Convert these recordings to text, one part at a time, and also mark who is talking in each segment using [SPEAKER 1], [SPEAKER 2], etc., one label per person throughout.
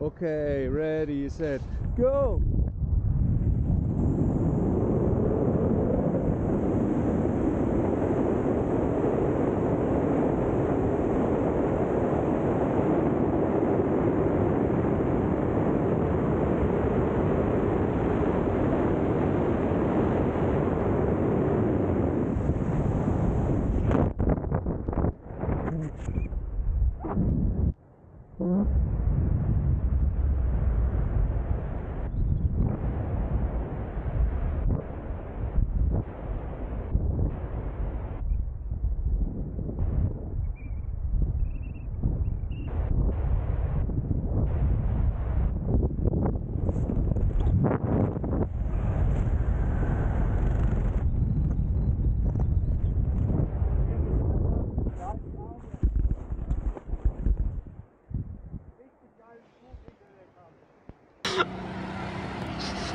[SPEAKER 1] okay, ready, set, go.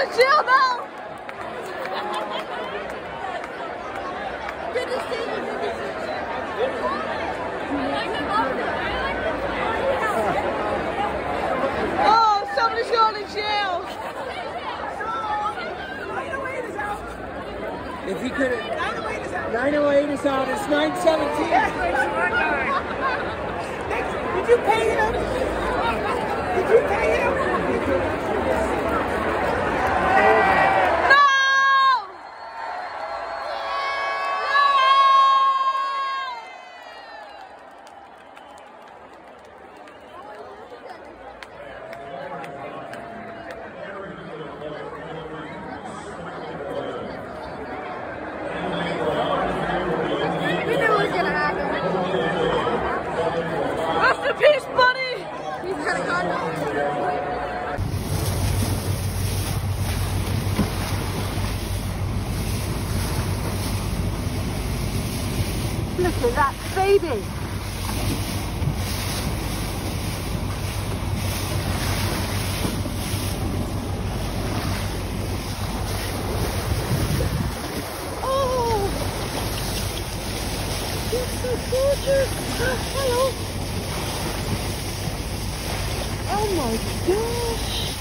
[SPEAKER 2] He's going to now. Good to see you. Good to see you. Oh, somebody's going to jail.
[SPEAKER 3] If he could have. 908 is out. It's 917.
[SPEAKER 4] Did you pay him?
[SPEAKER 2] after that baby. Oh, oh my gosh!